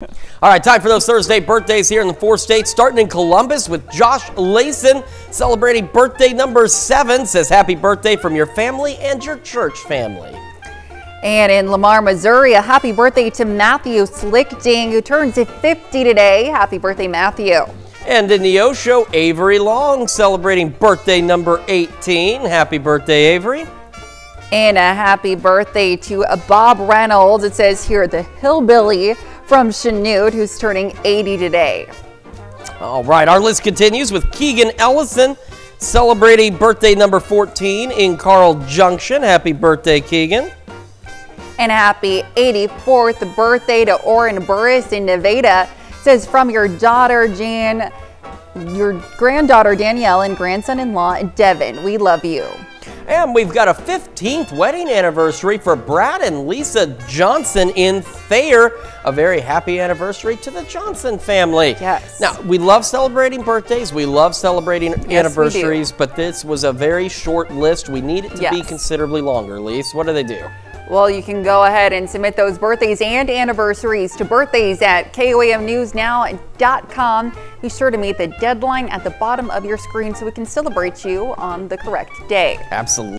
All right, time for those Thursday birthdays here in the four states, starting in Columbus with Josh Layson celebrating birthday number seven. Says happy birthday from your family and your church family. And in Lamar, Missouri, a happy birthday to Matthew Slickding, who turns 50 today. Happy birthday, Matthew. And in Neosho, Avery Long celebrating birthday number 18. Happy birthday, Avery. And a happy birthday to Bob Reynolds. It says here, the hillbilly from Chanute, who's turning 80 today. All right, our list continues with Keegan Ellison celebrating birthday number 14 in Carl Junction. Happy birthday, Keegan. And happy 84th birthday to Oren Burris in Nevada. It says from your daughter, Jan, your granddaughter, Danielle, and grandson-in-law, Devin. We love you. And we've got a 15th wedding anniversary for Brad and Lisa Johnson in Thayer. A very happy anniversary to the Johnson family. Yes. Now, we love celebrating birthdays. We love celebrating Yes, anniversaries, but this was a very short list. We need it to be considerably longer, Lise. What do they do? Well, you can go ahead and submit those birthdays and anniversaries to birthdays at KOAMNewsNow.com. Be sure to meet the deadline at the bottom of your screen so we can celebrate you on the correct day. Absolutely.